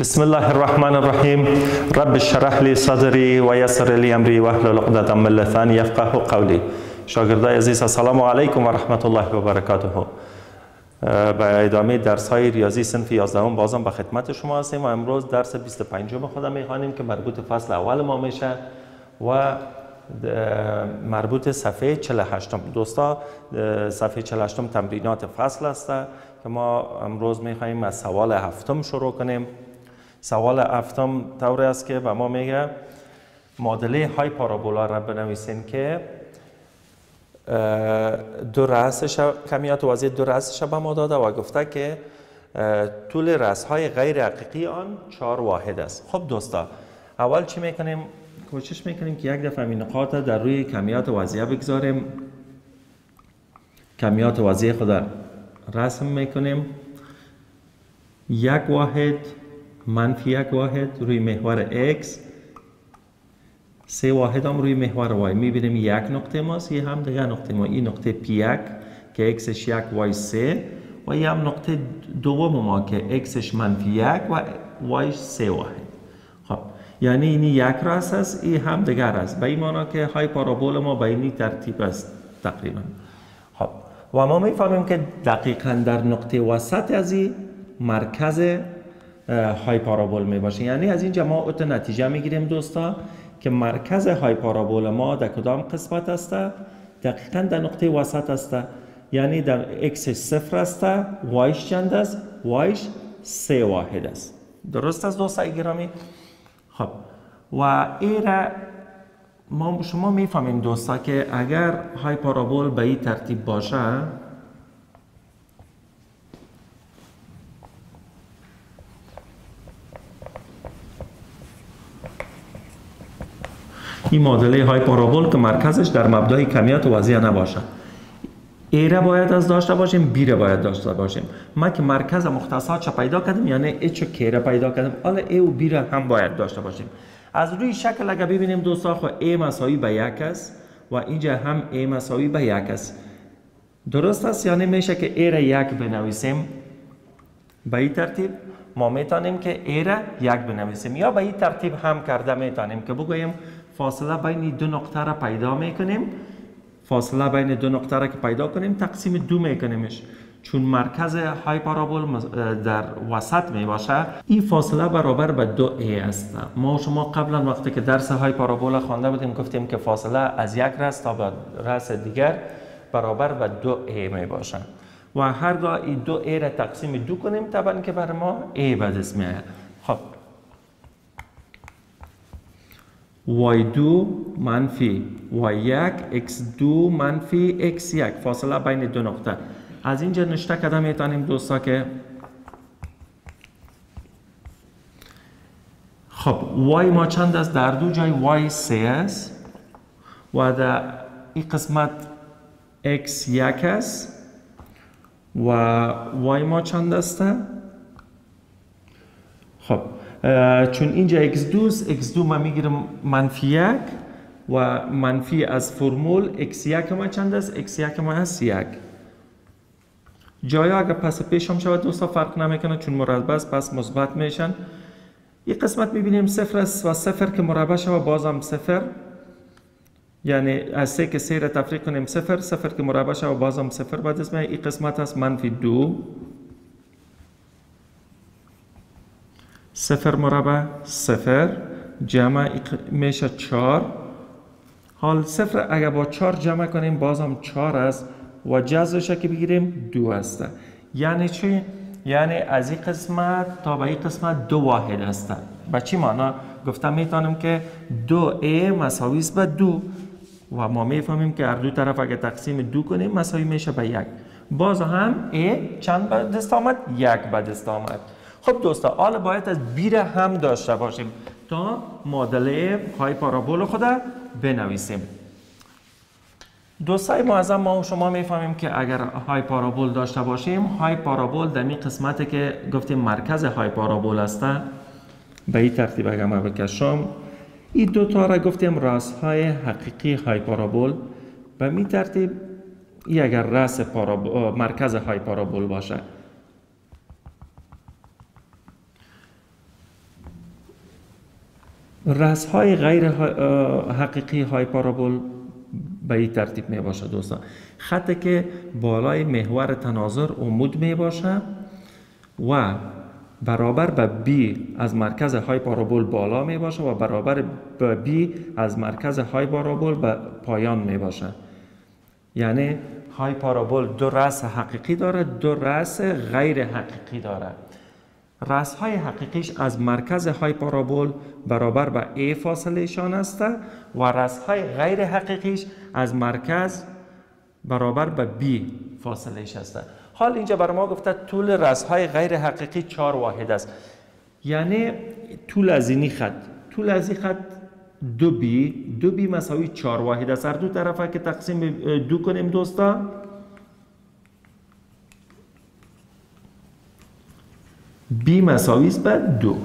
بسم الله الرحمن الرحیم رب اشرح لي صدری و یسر لي امری واحلل عقدة من لسانی یفقه قولی شاگردای عزیز السلام علیکم و رحمت الله و برکاته به ادامه درس های ریاضی صنف 11 بازم به خدمت شما هستیم و امروز درس 25 خودم می‌خوانیم که مربوط فصل اول ما میشه و مربوط صفحه 48 دوستا صفحه 48 تمرینات فصل است که ما امروز می‌خواهیم از سوال هفتم شروع کنیم سوال هفتم طور است که به ما میگه معادله های پارابولا را بنویسین که دو رأسش کمیات وضعی دو رأسش به ما داده و گفته که طول رأس های غیر حقیقی آن چهار واحد است. خب دوستا اول چی می‌کنیم؟ کوشش می‌کنیم که یک دفعه این نقاط در روی کمیات وضعیه بگذاریم. کمیات وضعی خود رسم می‌کنیم. یک واحد منفی یک واحد روی محور x سه واحد هم روی محور y. می‌بینیم یک نقطه ماست یه هم دیگه نقطه ما. این نقطه پی یک که xش یک y سه. و یه هم نقطه دوم ما که xش منفی یک و y سه واحد. خب یعنی اینی یک راست است این هم دیگر است به این که های پارابول ما به اینی ترتیب است تقریبا. خب و ما می‌فهمیم که دقیقا در نقطه وسط از این مرکز های پارابول می باشه یعنی از اینجا ما ات نتیجه می‌گیریم دوستا که مرکز های پارابول ما در کدام قسمت است دقیقا در نقطه وسط است یعنی در x صفر است y چند است؟ Y سه واحد است. درست است دوستای گرامی؟ خب. و ایره ما شما می‌فهمیم دوستا که اگر های پارابول به این ترتیب باشه این معادله های پارابول که مرکزش در مبدای کمیت و وضعیه نباشه ایره باید از داشته باشیم بیره باید داشته باشیم. ما که مرکز مختصات چه پیدا کردیم یعنی ایچ و کیره پیدا کردیم. حالا ای و بیره هم باید داشته باشیم. از روی شکل اگر ببینیم دوستا خو ای مساوی به یک است و اینجا هم ای مساوی به یک است. درست است؟ یعنی میشه که ای را یک بنویسیم. به این ترتیب ما می‌تونیم که ای را یک بنویسیم یا به این ترتیب هم کرده می‌تونیم که بگوییم فاصله بین دو نقطه را پیدا می‌کنیم. فاصله بین دو نقطه را که پیدا کنیم تقسیم دو میکنیمش. چون مرکز های پارابول در وسط می باشه این فاصله برابر به دو ای است. ما شما قبلا وقتی که درس های پارابول خوانده بودیم گفتیم که فاصله از یک رس تا به رس دیگر برابر به دو ای می باشه و هرگاه این دو ای را تقسیم دو کنیم طبعا که بر ما ای به دست میاد خب y2 منفی y1 x2 منفی x1 فاصله بین دو نقطه. از اینجا نشته کده می‌تونیم دوستا که خب y ما چند است؟ در دو جای y سه است. و در این قسمت x یک است. و y ما چند است؟ خب چون اینجا x2 است x2 ما می‌گیرم منفی یک و منفی از فرمول x1 ما چند است؟ X1 ما هست یک. جایا اگر پس پیش هم شود دوستا فرق نمی‌کنه چون مربع است پس مثبت میشن. این قسمت می‌بینیم صفر است و صفر که مربع شود بازم صفر. یعنی از سه که سه را تفریق کنیم صفر صفر که مربع شود بازم صفر. بعد اسم این قسمت است منفی دو. صفر مربع صفر جمع میشه چار حال صفر اگر با چار جمع کنیم بازم چار است و جذرش که بگیریم دو است یعنی چی؟ یعنی از این قسمت تا به این قسمت دو واحد است به چی معنا؟ گفتم می‌تونم که دو ای مساوی است به دو و ما می‌فهمیم که هر دو طرف اگر تقسیم دو کنیم مساوی میشه به یک باز هم ای چند به دست آمد؟ یک به دست آمد خب دوستا حالا باید از بیر هم داشته باشیم تا معادله های پارابول خود بنویسیم. دوستای معظم ما و شما می‌فهمیم که اگر های پارابول داشته باشیم های پارابول در این قسمتی که گفتیم مرکز های پارابول است به این ترتیب اگر ما بکشم این دو تا را گفتیم راس های حقیقی های پارابول. به این ترتیب این اگر راس مرکز های پارابول باشه. رس غیر حقیقی های پارابول به این ترتیب می باشه دوستان. خطی که بالای محور تناظر عمود می باشه و برابر به بی از مرکز های پارابول بالا می باشه و برابر به بی از مرکز های پارابول به پایان می باشه یعنی های پارابول دو رأس حقیقی داره دو رأس غیر حقیقی داره رأس های حقیقیش از مرکز های پارابول برابر به فاصله شان است و رأس های غیر حقیقیش از مرکز برابر به B فاصله است. حال اینجا برای ما گفته طول رأس های غیر حقیقی چهار واحد است. یعنی طول از اینی خط. طول از این خط دو بی دو بی مساوی چهار واحد است. هر دو طرف که تقسیم دو کنیم دوستا بی مساوی است به دو.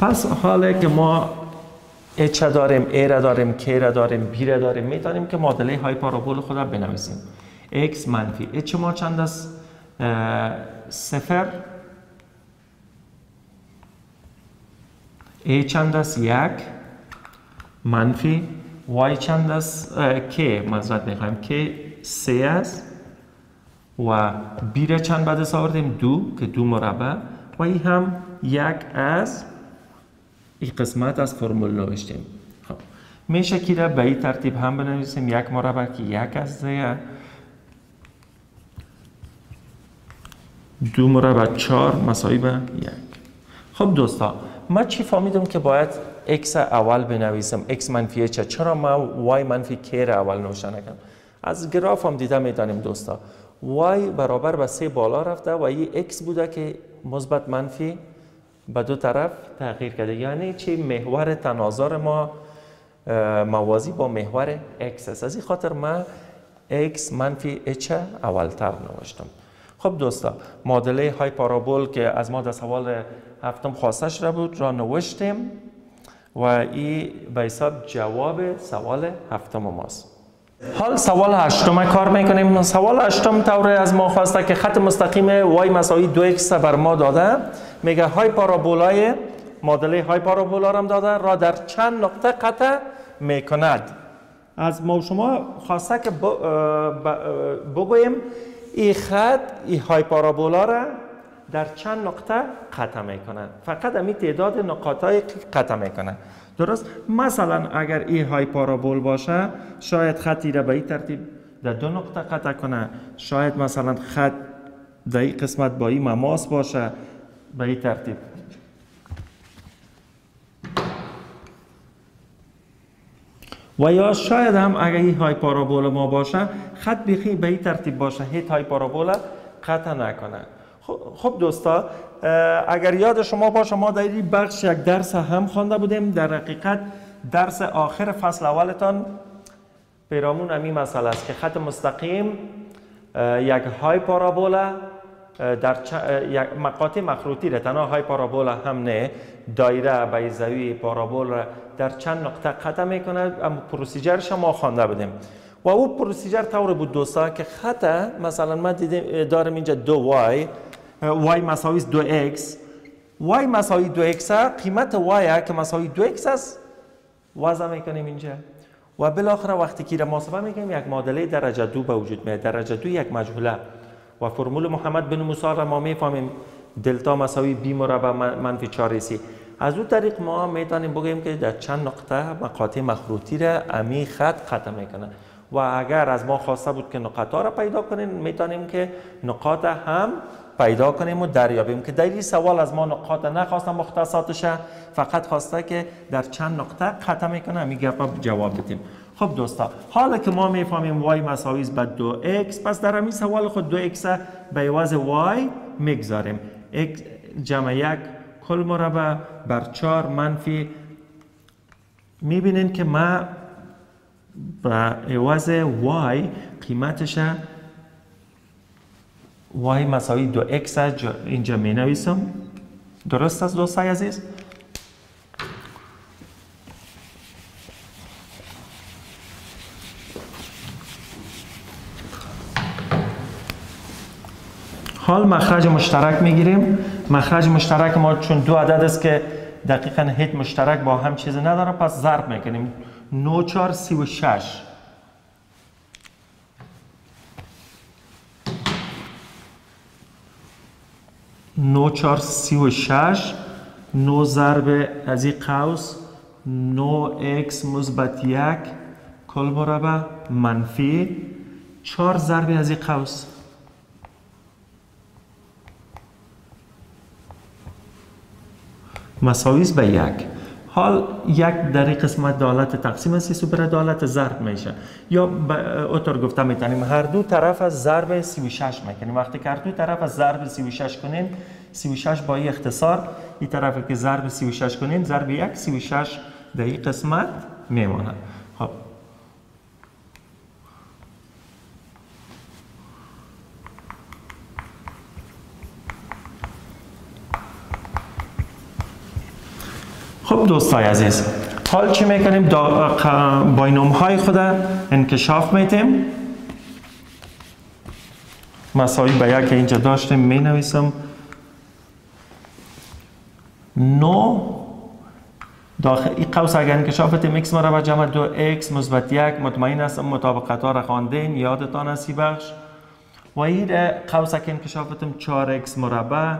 پس حالا که ما اچ داریم ای را داریم کی را داریم بی را داریم می‌تونیم که معادله های پارابول خود را بنویسیم. X منفی اچ ما چند است؟ صفر. A چند است؟ یک. منفی. Y چند است؟ K. مذرد می‌خوایم. K سه است. و را چند بعد آوردیم دو که دو مربع. و این هم یک از این قسمت از فرمول نوشتیم. خب. میشه که را به این ترتیب هم بنویسیم. یک مربع که یک از دیگه دو مربع چهار مساوی به یک. خب دوستا ما چی فهمیدم که باید x اول بنویسم؟ X منفی چه چرا ما y منفی k را اول نوشته نکنم از گراف هم دیده می‌دانیم دوستا. Y برابر به سه بالا رفته و این x بوده که مثبت منفی به دو طرف تغییر کرده. یعنی چی؟ محور تناظر ما موازی با محور x است. از این خاطر ما x منفی h اولتر نوشتم. خب دوستا معادله های پارابول که از ما در سوال هفتم خواستش را بود را نوشتیم و این به حساب جواب سوال هفتم ماست. حال سوال هشتم کار می‌کنیم. سوال هشتم طور از ما خواسته که خط مستقیم y مساوی دو x بر ما داده. میگه های پارابولای معادله های پارابولا را داده را در چند نقطه قطع می‌کند. از ما شما خواسته که بگوییم این خط این های پارابولا را در چند نقطه قطع می‌کنن فقط امی تعداد نقاط های قطع می‌کنن درست؟ مثلا اگر این های پارابول باشه شاید خطی را به این ترتیب در دو نقطه قطع کنه. شاید مثلا خط در این قسمت با این مماس باشه به این ترتیب. و یا شاید هم اگر این های پارابول ما باشه خط بخی به این ترتیب باشه. هیت های پارابول قطع نکنه. خب دوستا اگر یاد شما باشه ما در این بخش یک درس هم خوانده بودیم. در حقیقت درس آخر فصل اولتان پیرامون امی مسئله است که خط مستقیم یک های پارابولا در یک مقاطع مخروطی را تنها های پارابولا هم نه دایره بیزوی پارابول را در چند نقطه قطع می‌کنه اما پروسیجرش ما خوانده بودیم. و او پروسیجر طور بود دوستا که خط مثلا من دیدم دارم اینجا دو وای. Y مساوی دو x. y مساوی دو x قیمت y که مساوی دو x است. وضع می‌کنیم اینجا. و بالاخره وقتی که را محاسبه می‌کنیم یک معادله درجه دو به وجود میاد. درجه دو یک مجهوله. و فرمول محمد بن موسی را ما می‌فهمیم. دلتا مساوی بی مربع منفی 4 سی. از اون طریق ما می‌تونیم بگیم که در چند نقطه مقاطع مخروطی را امی خط قطع می‌کنه. و اگر از ما خواسته بود که نقاط را پیدا کنیم می‌تونیم که نقاط هم پیدا کنیم و دریابیم که در این سوال از ما نقاط نخواستم مختصاتش فقط خواسته که در چند نقطه قطع می‌کنه همین گپ جواب بدیم. خب دوستا حالا که ما می‌فهمیم y مساوی به دو x پس در همین سوال خود دو x به عوض y می‌گذاریم. x جمع یک کل مربع بر چهار منفی. می‌بینین که ما به عوض y قیمتش y مساوی دو x اینجا می نویسم. درست است دوستای عزیز؟ حال مخرج مشترک می‌گیریم مخرج مشترک ما چون دو عدد است که دقیقا هیچ مشترک با هم چیزی نداره پس ضرب می‌کنیم. 9 9 4 36 9 ضرب از این قوس 9 x مثبت یک کل مربع منفی 4 ضرب از این قوس. مساوی به یک. حال یک در قسمت دالت تقسیم است سوپر دالت ضرب میشه. یا اوتر گفته می‌تونیم هر دو طرف از ضرب 36 می‌کنیم. وقتی که هر دو طرف از ضرب 36 کنیم 36 با این اختصار این طرف که ضرب 36 کنیم ضرب یک 36 در این قسمت میمانه خب دوستای عزیز حال چی می‌کنیم؟ باینوم های خود انکشاف میتیم مساوی به یک اینجا داشتیم می نویسم نو. داخل این قوس اگر انکشاف تیم x مربع جمع دو x مثبت یک مطمئن هستم مطابقت ها را خواندین یادتان است بخش. و این قوس اگر انکشاف تیم 4x مربع.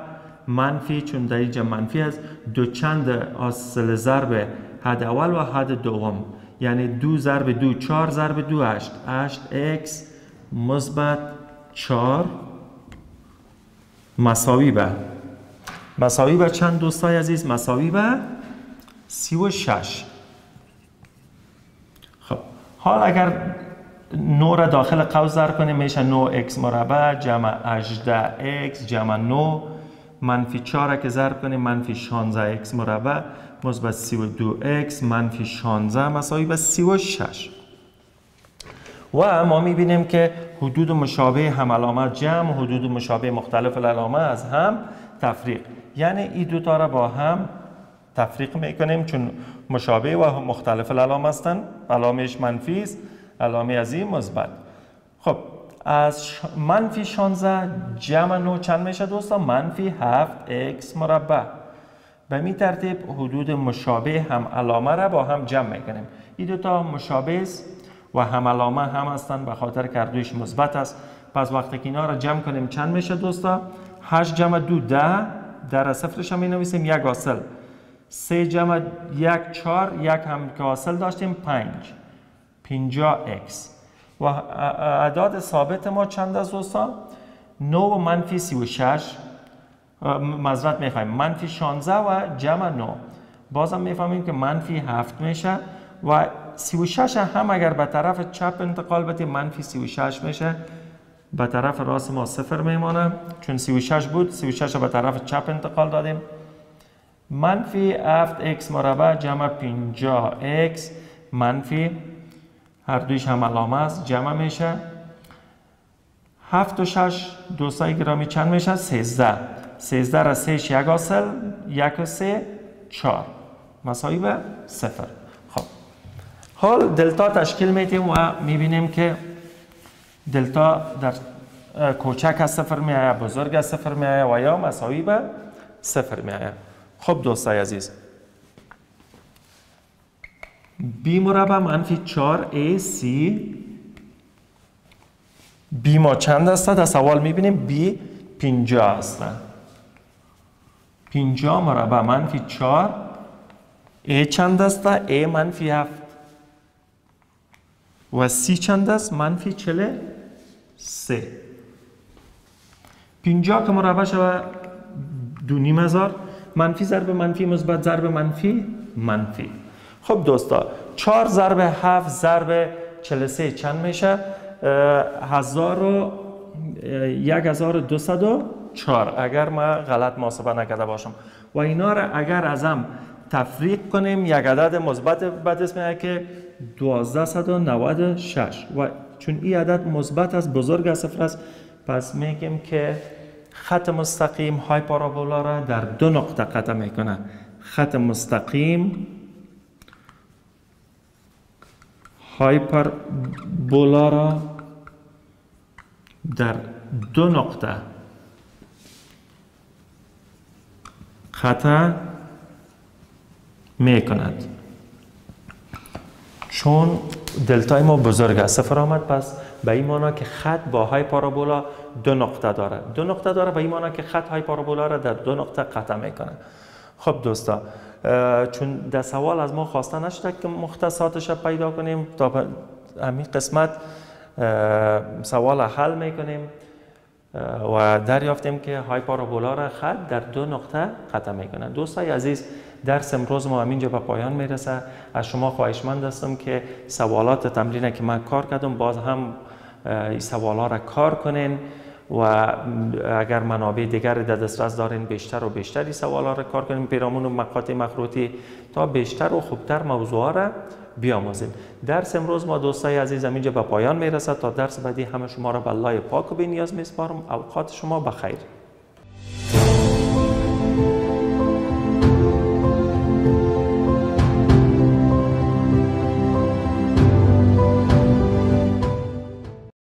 منفی چون در اینجا منفی است. دو چند اصل ضرب حد اول و حد دوم. یعنی دو ضرب دو چار ضرب دو هشت. هشت اکس مثبت چار مساوی به. مساوی به چند دوستای عزیز؟ مساوی به سی و شش. خب حال اگر نو را داخل قوس ضرب کنیم میشه نو اکس مربع جمع 18 اکس جمع 9 منفی 4 که ضرب کنیم منفی 16 x مربع مثبت 32 x منفی 16 مساوی به 36 و ما می‌بینیم که حدود مشابه هم علامت جمع حدود مشابه مختلف علامه از هم تفریق. یعنی این دو تا را با هم تفریق می‌کنیم چون مشابه و مختلف علامه هستند علامهش منفی است علامه از این مثبت خب از منفی 16 جمع نو چند میشه دوستان منفی 7 x مربع. به می ترتیب حدود مشابه هم علامه را با هم جمع می‌کنیم. این دو تا مشابه است و هم علامه هم هستند به خاطر کردویش مثبت است. پس وقتی که اینا را جمع کنیم چند میشه دوستا؟ 8 جمع 2 10 در صفرش هم می نویسیم یک اصل 3 جمع 1 4 یک هم که اصل داشتیم 5 50 x و اعداد ثابت ما چند از دوستان؟ 9 و منفی 36 مذرت می‌خوایم. منفی 16 و جمع 9 بازم می‌فهمیم که منفی 7 میشه و 36 هم اگر به طرف چپ انتقال بدیم منفی 36 میشه. به طرف راست ما صفر میمانه. چون 36 بود 36 به طرف چپ انتقال دادیم. منفی 7 x مربع جمع 50 x منفی هر دویش هم علامه است جمع میشه. 7 و 6 دوستای گرامی چند میشه؟ 13 13 را 3 یک اصل 1 و 3 4 مساوی به 0 خب. حال دلتا تشکیل میدیم و می‌بینیم که دلتا در کوچک از صفر می آید بزرگ از صفر می آید و یا مساوی به صفر می خب دوستای عزیز بی مربع منفی 4 A C. بی ما چند است؟ در سوال می‌بینیم بی 50 هستن 50 مربع منفی 4 A چند است؟ A منفی 7 و C چند است؟ منفی 43 50 که مربع شود دو نیم هزار. منفی ضرب منفی مثبت ضرب منفی منفی. خب دوستا 4 ضرب 7 ضرب 43 چند میشه؟ هزار و یک هزار و چار اگر ما غلط محاسبه نکرده باشم. و اینا را اگر ازم تفریق کنیم یک عدد مثبت دست میاد که 1296 و چون این عدد مثبت است بزرگ از صفر است پس میگیم که خط مستقیم های پارابولا را در دو نقطه قطع می‌کنه. خط مستقیم بولا را در دو نقطه. خط می‌کند. چون دلتای ما بزرگ است. صفر آمد پس به این مانا که خط با های پارابولا دو نقطه داره. دو نقطه داره به این مانا که خط های پارابولا را در دو نقطه قطع می‌کنه. خب دوستا چون در سوال از ما خواسته نشده که مختصاتش پیدا کنیم. تا همین قسمت سوال حل می‌کنیم و دریافتیم که های پارابولا را خط در دو نقطه قطع می‌کنه. دوستای عزیز درس امروز ما همینجا به پایان می‌رسه. از شما خواهشمند هستم که سوالات تمرینه که من کار کردم باز هم این سوالا را کار کنین. و اگر منابع دیگر در دسترس دارین بیشتر و بیشتر این سوالا را کار کنین پیرامون و مقاطع مخروطی تا بیشتر و خوبتر موضوع را بیاموزین درس امروز ما دوستای عزیز اینجا به پایان می‌رسد. تا درس بعدی همه شما را به الله پاک و نیاز میسپارم. اوقات شما بخیر.